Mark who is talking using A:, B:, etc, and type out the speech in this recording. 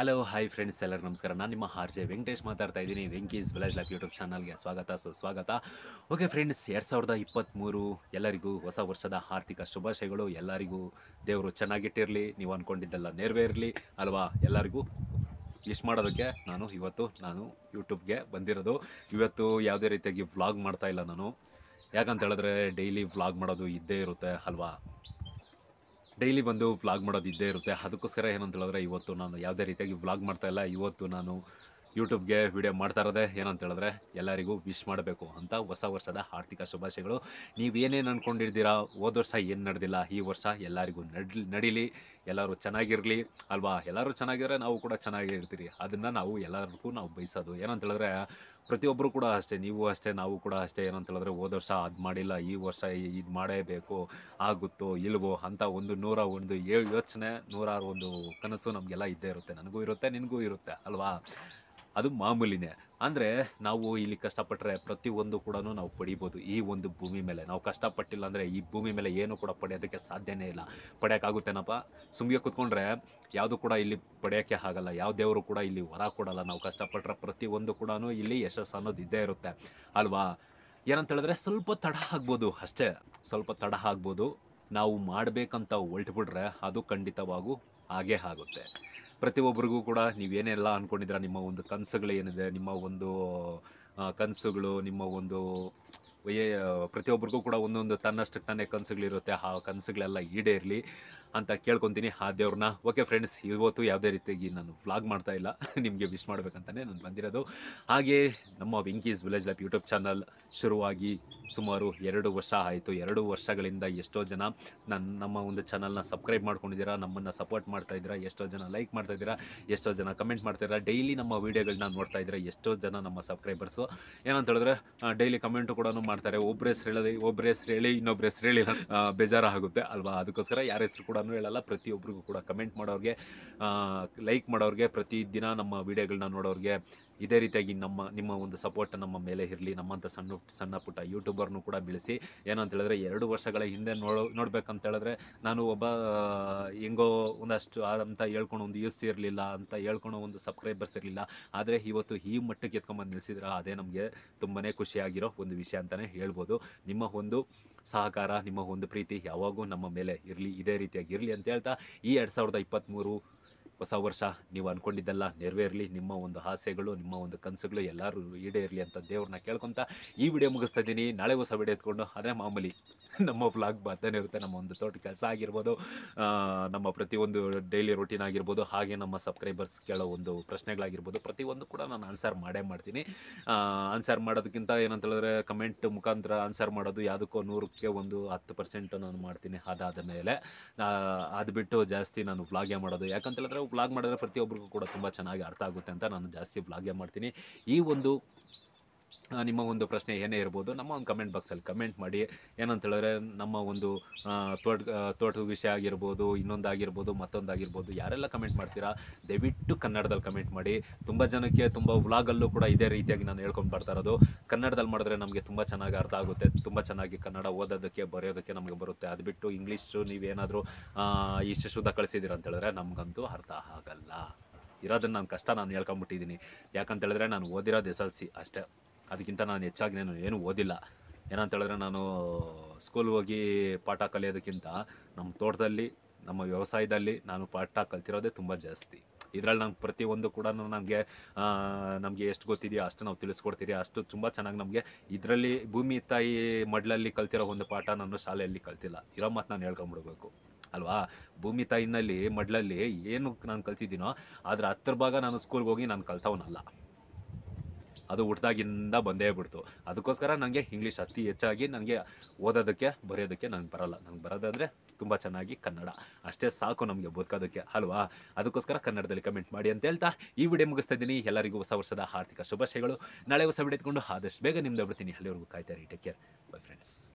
A: Hello hi friends ಎಲ್ಲರೂ ನಮಸ್ಕಾರ. ನಾನು ನಿಮ್ಮ ಆರ್ ಜೆ ವೆಂಕಟೇಶ್ ಮಾತಾಡ್ತಾ ಇದ್ದೀನಿ. ವೆಂಕೀಸ್ ವಿಲೇಜ್ ಲೈಫ್ ಯೂಟ್ಯೂಬ್ ಚಾನಲ್ಗೆ ಸ್ವಾಗತ ಸುಸ್ವಾಗತ ಓಕೆ ಫ್ರೆಂಡ್ಸ್ ಎರಡು ಸಾವಿರದ ಇಪ್ಪತ್ತ್ಮೂರು ಎಲ್ಲರಿಗೂ ಹೊಸ ವರ್ಷದ ಆರ್ಥಿಕ ಶುಭಾಶಯಗಳು. ಎಲ್ಲರಿಗೂ ದೇವರು ಚೆನ್ನಾಗಿಟ್ಟಿರಲಿ, ನೀವು ಅಂದ್ಕೊಂಡಿದ್ದೆಲ್ಲ ನೆರವೇರಲಿ, ಅಲ್ವಾ? ಎಲ್ಲರಿಗೂ ಇಷ್ಟು ಮಾಡೋದಕ್ಕೆ ನಾನು ಇವತ್ತು, ನಾನು ಯೂಟ್ಯೂಬ್ಗೆ ಬಂದಿರೋದು. ಇವತ್ತು ಯಾವುದೇ ರೀತಿಯಾಗಿ ವ್ಲಾಗ್ ಮಾಡ್ತಾ ಇಲ್ಲ ನಾನು. ಯಾಕಂತ ಹೇಳಿದ್ರೆ, ಡೈಲಿ ವ್ಲಾಗ್ ಮಾಡೋದು ಇದ್ದೇ ಇರುತ್ತೆ, ಅಲ್ವಾ? ಡೈಲಿ ಬಂದು ವ್ಲಾಗ್ ಮಾಡೋದು ಇದ್ದೇ ಇರುತ್ತೆ. ಅದಕ್ಕೋಸ್ಕರ ಏನಂತ ಹೇಳಿದ್ರೆ ಇವತ್ತು ನಾನು ಯಾವುದೇ ರೀತಿಯಾಗಿ ವ್ಲಾಗ್ ಮಾಡ್ತಾ ಇಲ್ಲ. ಇವತ್ತು ನಾನು ಯೂಟ್ಯೂಬ್ಗೆ ವಿಡಿಯೋ ಮಾಡ್ತಾ ಇರೋದೇ ಏನಂತ ಹೇಳಿದ್ರೆ ಎಲ್ಲರಿಗೂ ವಿಶ್ ಮಾಡಬೇಕು ಅಂತ ಹೊಸ ವರ್ಷದ ಆರ್ಥಿಕ ಶುಭಾಶಯಗಳು. ನೀವು ಏನೇನು ಅಂದ್ಕೊಂಡಿರ್ತೀರಾ ಹೋದ ವರ್ಷ ಏನು ನಡೆದಿಲ್ಲ? ಈ ವರ್ಷ ಎಲ್ಲರಿಗೂ ನಡ್ಲಿ ನಡೀಲಿ, ಎಲ್ಲರೂ ಚೆನ್ನಾಗಿರಲಿ ಅಲ್ವಾ? ಎಲ್ಲರೂ ಚೆನ್ನಾಗಿದ್ರೆ ನಾವು ಕೂಡ ಚೆನ್ನಾಗಿರ್ತೀರಿ ಅದನ್ನು ನಾವು ಎಲ್ಲರಿಗೂ ನಾವು ಬಯಸೋದು. ಏನಂತ ಹೇಳಿದ್ರೆ ಪ್ರತಿಯೊಬ್ಬರು ಕೂಡ ಅಷ್ಟೇ, ನೀವು ಅಷ್ಟೇ, ನಾವು ಕೂಡ ಅಷ್ಟೇ ಏನಂತ ಹೇಳಿದ್ರೆ ಹೋದ ವರ್ಷ ಅದು ಮಾಡಿಲ್ಲ, ಈ ವರ್ಷ ಇದು ಮಾಡೇಬೇಕು, ಆಗುತ್ತೋ ಇಲ್ವೋ ಅಂತ ಒಂದು ನೂರ ಒಂದು ಯೋಚನೆ, ನೂರಾರು ಒಂದು ಕನಸು ನಮಗೆಲ್ಲ ಇದ್ದೇ ಇರುತ್ತೆ. ನನಗೂ ಇರುತ್ತೆ, ನಿನಗೂ ಇರುತ್ತೆ ಅಲ್ವಾ? ಅದು ಮಾಮೂಲಿನೇ. ಅಂದರೆ ನಾವು ಇಲ್ಲಿ ಕಷ್ಟಪಟ್ಟರೆ ಪ್ರತಿಯೊಂದು ಕೂಡ ನಾವು ಪಡಿಬೋದು ಈ ಒಂದು ಭೂಮಿ ಮೇಲೆ. ನಾವು ಕಷ್ಟಪಟ್ಟಿಲ್ಲ ಅಂದರೆ ಈ ಭೂಮಿ ಮೇಲೆ ಏನು ಕೂಡ ಪಡೆಯೋದಕ್ಕೆ ಸಾಧ್ಯನೇ ಇಲ್ಲ. ಪಡೆಯೋಕ್ಕಾಗುತ್ತೇನಪ್ಪ ಸುಮ್ಗೆ ಕೂತ್ಕೊಂಡ್ರೆ ಯಾವುದು ಕೂಡ ಇಲ್ಲಿ ಪಡೆಯೋಕ್ಕೆ ಆಗಲ್ಲ. ಯಾವ ದೇವರು ಕೂಡ ಇಲ್ಲಿ ವರ ಕೊಡಲ್ಲ. ನಾವು ಕಷ್ಟಪಟ್ಟರೆ ಪ್ರತಿಯೊಂದು ಕೂಡ ಇಲ್ಲಿ ಯಶಸ್ಸು ಅನ್ನೋದು ಇದ್ದೇ ಇರುತ್ತೆ. ಅಲ್ವಾ? ಏನಂತ ಹೇಳಿದ್ರೆ ಸ್ವಲ್ಪ ತಡ ಆಗ್ಬೋದು ಅಷ್ಟೇ. ಸ್ವಲ್ಪ ತಡ ಆಗ್ಬೋದು. ನಾವು ಮಾಡಬೇಕಂತ ಹೊಲ್ಟ್ಬಿಟ್ರೆ ಅದು ಖಂಡಿತವಾಗೂ ಹಾಗೇ ಆಗುತ್ತೆ. ಪ್ರತಿಯೊಬ್ಬರಿಗೂ ಕೂಡ ನೀವೇನೆಲ್ಲ ಅಂದ್ಕೊಂಡಿದ್ದೀರ ನಿಮ್ಮ ಒಂದು ಕನಸುಗಳು ಏನಿದೆ? ನಿಮ್ಮ ಒಂದು ಕನಸುಗಳು, ನಿಮ್ಮ ಒಂದು ಪ್ರತಿಯೊಬ್ಬರಿಗೂ ಕೂಡ ಒಂದೊಂದು ತನ್ನಷ್ಟಕ್ಕೆ ತಾನೇ ಕನಸುಗಳಿರುತ್ತೆ. ಆ ಕನಸುಗಳೆಲ್ಲ ಈಡೇರಲಿ. ಅಂತ ಕೇಳ್ಕೊತೀನಿ ಆ ದೇವ್ರನ್ನ. ಓಕೆ ಫ್ರೆಂಡ್ಸ್ ಇವತ್ತು ಯಾವುದೇ ರೀತಿಯಾಗಿ ನಾನು ವ್ಲಾಗ್ ಮಾಡ್ತಾ ಇಲ್ಲ. ನಿಮಗೆ ವಿಶ್ ಮಾಡಬೇಕಂತಲೇ ನಾನು ಬಂದಿರೋದು. ಹಾಗೆ ನಮ್ಮ Winkies village life YouTube channel ಶುರುವಾಗಿ ಸುಮಾರು ಎರಡು ವರ್ಷ ಆಯಿತು. ಎರಡು ವರ್ಷಗಳಿಂದ ಎಷ್ಟೋ ಜನ ನನ್ನ ನಮ್ಮ ಒಂದು ಚಾನಲ್ನ ಸಬ್ಸ್ಕ್ರೈಬ್ ಮಾಡ್ಕೊಂಡಿದ್ದೀರಾ, ನಮ್ಮನ್ನು ಸಪೋರ್ಟ್ ಮಾಡ್ತಾ ಇದ್ದೀರಾ, ಎಷ್ಟೋ ಜನ ಲೈಕ್ ಮಾಡ್ತಾ ಇದ್ದೀರಾ, ಎಷ್ಟೋ ಜನ ಕಮೆಂಟ್ ಮಾಡ್ತಾ ಡೈಲಿ ನಮ್ಮ ವೀಡಿಯೋಗಳನ್ನ ನೋಡ್ತಾ ಇದ್ದೀರಾ, ಎಷ್ಟೋ ಜನ ನಮ್ಮ ಸಬ್ಸ್ಕ್ರೈಬರ್ಸು ಏನಂತ ಹೇಳಿದ್ರೆ ಡೈಲಿ ಕಮೆಂಟು ಕೂಡ ಮಾಡ್ತಾರೆ. ಒಬ್ಬರ ಹೆಸ್ರು ಹೇಳೋದು ಒಬ್ಬರ ಹೆಸ್ರು ಹೇಳಿ ಇನ್ನೊಬ್ಬರ ಹೆಸ್ರು ಹೇಳಿ ಬೇಜಾರಾಗುತ್ತೆ ಅಲ್ವಾ? ಅದಕ್ಕೋಸ್ಕರ ಯಾರ ಹೆಸ್ರು ಕೂಡ ಹೇಳಲ್ಲ. ಪ್ರತಿಯೊಬ್ಬರಿಗೂ ಕೂಡ ಕಮೆಂಟ್ ಮಾಡೋರಿಗೆ ಲೈಕ್ ಮಾಡೋರಿಗೆ ಪ್ರತಿದಿನ ನಮ್ಮ ವಿಡಿಯೋಗಳನ್ನ ನೋಡೋರಿಗೆ ಇದೇ ರೀತಿಯಾಗಿ ನಮ್ಮ, ನಿಮ್ಮ ಒಂದು ಸಪೋರ್ಟ್ ನಮ್ಮ ಮೇಲೆ ಇರಲಿ ನಮ್ಮಂಥ ಸಣ್ಣ ಸಣ್ಣ ಪುಟ್ಟ ಯೂಟ್ಯೂಬರ್ನು ಕೂಡ ಬೆಳೆಸಿ ಏನಂತ ಹೇಳಿದ್ರೆ, ಎರಡು ವರ್ಷಗಳ ಹಿಂದೆ ನೋಡೋ, ನೋಡ್ಬೇಕಂತ ಹೇಳಿದ್ರೆ, ನಾನು ಒಬ್ಬ ಹೆಂಗೋ ಒಂದಷ್ಟು ಅಂತ ಹೇಳ್ಕೊಂಡು ಒಂದು ಯೂಸ್ ಇರಲಿಲ್ಲ ಅಂತ ಹೇಳ್ಕೊಳೋ ಒಂದು ಸಬ್ಸ್ಕ್ರೈಬರ್ಸ್ ಇರಲಿಲ್ಲ. ಆದರೆ ಇವತ್ತು ಈ ಮಟ್ಟಕ್ಕೆ ಎತ್ಕೊಂಬಂದು ನಿಲ್ಲಿಸಿದ್ರೆ ಅದೇ ನಮಗೆ ತುಂಬಾ ಖುಷಿಯಾಗಿರೋ ಒಂದು ವಿಷಯ ಅಂತಲೇ ಹೇಳ್ಬೋದು. ನಿಮ್ಮ ಒಂದು ಸಹಕಾರ, ನಿಮ್ಮ ಒಂದು ಪ್ರೀತಿ ಯಾವಾಗೂ ನಮ್ಮ ಮೇಲೆ ಇರಲಿ, ಇದೇ ರೀತಿಯಾಗಿ ಇರಲಿ ಅಂತ ಹೇಳ್ತಾ, ಈ ಎರಡು ಸಾವಿರದ ಇಪ್ಪತ್ತ್ಮೂರು ಹೊಸ ವರ್ಷ ನೀವು ಅಂದ್ಕೊಂಡಿದ್ದೆಲ್ಲ ನೆರವೇರಲಿ. ನಿಮ್ಮ ಒಂದು ಆಸೆಗಳು, ನಿಮ್ಮ ಒಂದು ಕನಸುಗಳು ಎಲ್ಲರೂ ಈಡೇರಲಿ ಅಂತ ದೇವ್ರನ್ನ ಕೇಳ್ಕೊತ ಈ ವಿಡಿಯೋ ಮುಗಿಸ್ತಾ ಇದ್ದೀನಿ. ನಾಳೆ ಹೊಸ ವಿಡಿಯೋ ಎತ್ಕೊಂಡು ಅದೇ ಮಾಮೂಲಿ. ನಮ್ಮ ವ್ಲಾಗ್ ಬರ್ತಾನೆ ಇರುತ್ತೆ, ನಮ್ಮ ಒಂದು ತೋಟ ಕೆಲಸ ಆಗಿರ್ಬೋದು ನಮ್ಮ ಪ್ರತಿಯೊಂದು ಡೈಲಿ ರೊಟೀನ್ ಆಗಿರ್ಬೋದು, ಹಾಗೆ ನಮ್ಮ ಸಬ್ಸ್ಕ್ರೈಬರ್ಸ್ ಕೇಳೋ ಒಂದು ಪ್ರಶ್ನೆಗಳಾಗಿರ್ಬೋದು, ಪ್ರತಿಯೊಂದು ಕೂಡ ನಾನು ಆನ್ಸರ್ ಮಾಡೇ ಮಾಡ್ತೀನಿ. ಆನ್ಸರ್ ಮಾಡೋದಕ್ಕಿಂತ ಏನಂತ ಹೇಳಿದ್ರೆ ಕಮೆಂಟ್ ಮುಖಾಂತರ ಆನ್ಸರ್ ಮಾಡೋದು ಯಾವುದಕ್ಕೋ ನೂರಕ್ಕೆ ಒಂದು ಹತ್ತು ಪರ್ಸೆಂಟ್ ನಾನು ಮಾಡ್ತೀನಿ ಅದಾದ ಮೇಲೆ. ಅದು ಬಿಟ್ಟು ಜಾಸ್ತಿ ನಾನು ವ್ಲಾಗೇ ಮಾಡೋದು. ಯಾಕಂತ ಹೇಳಿದ್ರೆ ವ್ಲಾಗ್ ಮಾಡಿದ್ರೆ ಪ್ರತಿಯೊಬ್ಬರಿಗೂ ಕೂಡ ತುಂಬ ಚೆನ್ನಾಗಿ ಅರ್ಥ ಆಗುತ್ತೆ ಅಂತ ನಾನು ಜಾಸ್ತಿ ವ್ಲಾಗೇ ಮಾಡ್ತೀನಿ. ಈ ಒಂದು ನಿಮ್ಮ ಒಂದು ಪ್ರಶ್ನೆ ಏನೇ ಇರ್ಬೋದು, ನಮ್ಮ ಒಂದು ಕಮೆಂಟ್ ಬಾಕ್ಸಲ್ಲಿ ಕಮೆಂಟ್ ಮಾಡಿ. ಏನಂತ ಹೇಳಿದ್ರೆ ನಮ್ಮ ಒಂದು ತೋಟ ತೋಟದ ವಿಷಯ ಆಗಿರ್ಬೋದು, ಇನ್ನೊಂದಾಗಿರ್ಬೋದು, ಮತ್ತೊಂದಾಗಿರ್ಬೋದು, ಯಾರೆಲ್ಲ ಕಮೆಂಟ್ ಮಾಡ್ತೀರಾ, ದಯವಿಟ್ಟು ಕನ್ನಡದಲ್ಲಿ ಕಮೆಂಟ್ ಮಾಡಿ. ತುಂಬ ಜನಕ್ಕೆ ತುಂಬ ವ್ಲಾಗಲ್ಲೂ ಕೂಡ ಇದೇ ರೀತಿಯಾಗಿ ನಾನು ಹೇಳ್ಕೊಂಡು ಬರ್ತಾ ಇರೋದು. ಕನ್ನಡದಲ್ಲಿ ಮಾಡಿದ್ರೆ ನಮಗೆ ತುಂಬ ಚೆನ್ನಾಗಿ ಅರ್ಥ ಆಗುತ್ತೆ. ತುಂಬ ಚೆನ್ನಾಗಿ ಕನ್ನಡ ಓದೋದಕ್ಕೆ, ಬರೆಯೋದಕ್ಕೆ ನಮಗೆ ಬರುತ್ತೆ. ಅದು ಬಿಟ್ಟು ಇಂಗ್ಲೀಷು ನೀವೇನಾದರೂ ಇಷ್ಟು ಶುದ್ಧ ಕಳಿಸಿದ್ದೀರ ಅಂತ ಹೇಳಿದ್ರೆ ನಮಗಂತೂ ಅರ್ಥ ಆಗಲ್ಲ. ಇರೋದನ್ನು ನಾನು ಕಷ್ಟ ನಾನು ಹೇಳ್ಕೊಂಬಿಟ್ಟಿದ್ದೀನಿ ಯಾಕಂತ ಹೇಳಿದ್ರೆ ನಾನು ಓದಿರೋದು ಎಸ್ ಎಲ್ ಸಿ ಅಷ್ಟೇ. ಅದಕ್ಕಿಂತ ನಾನು ಹೆಚ್ಚಾಗಿ ನಾನು ಏನು ಓದಿಲ್ಲ. ಏನಂತ ಹೇಳಿದ್ರೆ ನಾನು ಸ್ಕೂಲ್ ಹೋಗಿ ಪಾಠ ಕಲಿಯೋದಕ್ಕಿಂತ ನಮ್ಮ ತೋಟದಲ್ಲಿ, ನಮ್ಮ ವ್ಯವಸಾಯದಲ್ಲಿ ನಾನು ಪಾಠ ಕಲ್ತಿರೋದೇ ತುಂಬ ಜಾಸ್ತಿ. ಇದರಲ್ಲಿ ನಂಗೆ ಪ್ರತಿಯೊಂದು ಕೂಡ ನಮಗೆ ನಮಗೆ ಎಷ್ಟು ಗೊತ್ತಿದೆಯೋ ಅಷ್ಟು ನಾವು ತಿಳಿಸ್ಕೊಡ್ತೀರಿ. ಅಷ್ಟು ತುಂಬ ಚೆನ್ನಾಗಿ ನಮಗೆ ಇದರಲ್ಲಿ ಭೂಮಿ ತಾಯಿ ಮಡ್ಲಲ್ಲಿ ಕಲ್ತಿರೋ ಒಂದು ಪಾಠ ನಾನು ಶಾಲೆಯಲ್ಲಿ ಕಲ್ತಿಲ್ಲ. ಇರೋ ಮಾತು ನಾನು ಹೇಳ್ಕೊಂಬಿಡ್ಬೇಕು. ಅಲ್ವಾ? ಭೂಮಿ ತಾಯಿನಲ್ಲಿ, ಮಡ್ಲಲ್ಲಿ ಏನು ನಾನು ಕಲ್ತಿದ್ದೀನೋ ಆದರೆ ಹತ್ತರ ಭಾಗ ನಾನು ಸ್ಕೂಲ್ಗೆ ಹೋಗಿ ನಾನು ಕಲ್ತವನಲ್ಲ. ಅದು ಹುಟ್ದಾಗಿಂದ ಬಂದೇ ಬಿಡ್ತು. ಅದಕ್ಕೋಸ್ಕರ ನನಗೆ ಇಂಗ್ಲೀಷ್ ಅತಿ ಹೆಚ್ಚಾಗಿ ನನಗೆ ಓದೋದಕ್ಕೆ, ಬರೆಯೋದಕ್ಕೆ ನನಗೆ ಬರಲ್ಲ. ನನಗೆ ಬರೋದಾದರೆ ತುಂಬ ಚೆನ್ನಾಗಿ ಕನ್ನಡ. ಅಷ್ಟೇ ಸಾಕು ನಮಗೆ ಬದುಕೋದಕ್ಕೆ, ಅಲ್ವಾ? ಅದಕ್ಕೋಸ್ಕರ ಕನ್ನಡದಲ್ಲಿ ಕಮೆಂಟ್ ಮಾಡಿ ಅಂತ ಹೇಳ್ತಾ ಈ ವಿಡಿಯೋ ಮುಗಿಸ್ತಾ ಇದ್ದೀನಿ. ಎಲ್ಲರಿಗೂ ಹೊಸ ವರ್ಷದ ಆರ್ಥಿಕ ಶುಭಾಶಯಗಳು. ನಾಳೆ ಹೊಸ ವಿಡಿಯೋ ಆದಷ್ಟು ಬೇಗ ನಿಮ್ದು ಬಿಡ್ತೀನಿ. ಅಲ್ಲಿವರೆಗೂ ಕಾಯ್ತಾರೆ ಟೇಕ್ ಕೇರ್ ಬೈ ಫ್ರೆಂಡ್ಸ್